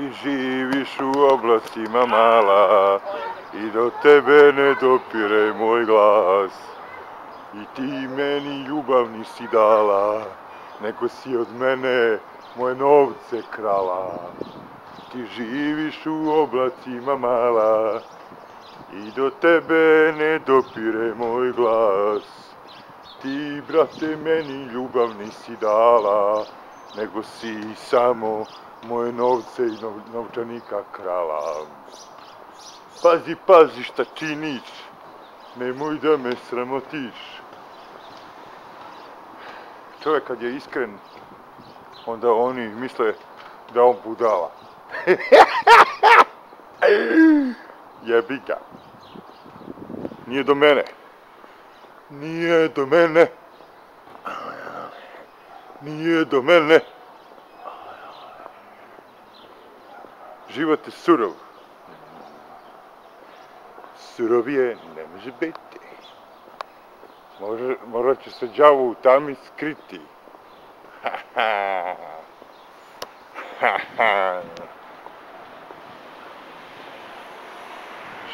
Ti živiš u oblacima mala i do tebe ne dopire moj glas. I ti meni ljubav nisi dala, nego si od mene moje novce krala. Ti živiš u oblacima mala i do tebe ne dopire moj glas. Ti, brate, meni ljubav nisi dala, nego si samo moje novce i nov, novčanika krala. Pazi, pazi šta činiš, nemoj da me sramotiš. Čovjek kad je iskren, onda oni misle da on budala. Jebi ga. Nije do mene. Nije do mene. Nije do mene. Život je surov. Surovije ne može biti. Može, morat će se džavu u tami skriti. Ha, ha. Ha, ha.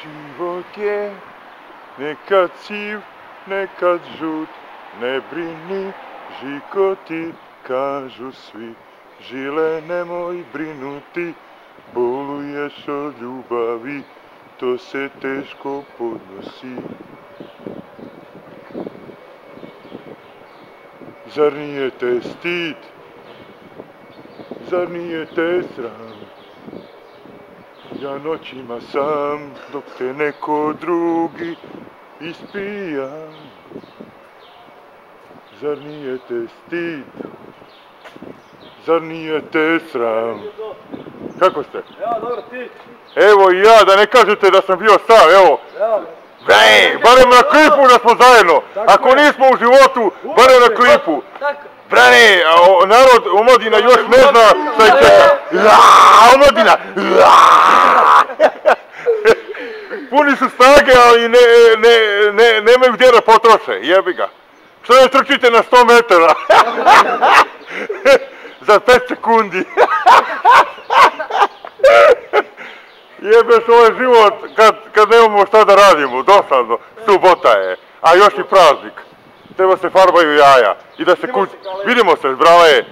Život je nekad siv, nekad žut, ne brini, žikoti, kažu svi. Žile nemoj brinuti, boluješ od ljubavi, to se teško podnosi. Zar nije te stid? Zar nije te sram? Ja noćima sam, dok te neko drugi ispijam. Zar nije te stid? Zar nije te sram? Kako ste? Ja, dobro, ti. Evo i ja, da ne kažete da sam bio sam, evo. Ja, Ej, barem na klipu da smo zajedno. Ako nismo u životu, barem na klipu. Brane, a o- narod omladina još ne zna šta ih čeka. Ja, omladina! Ja! Puni su snage, ali ne, ne, ne, nemaju gdje da potroše, jebi ga. Što ne trčite na 100 metara? Za 5 sekundi. Jebeš ovaj život kad, kad nemamo šta da radimo, dosadno, subota je, a još i praznik. Treba se farbaju jaja i da se kuć... Vidimo se, brale!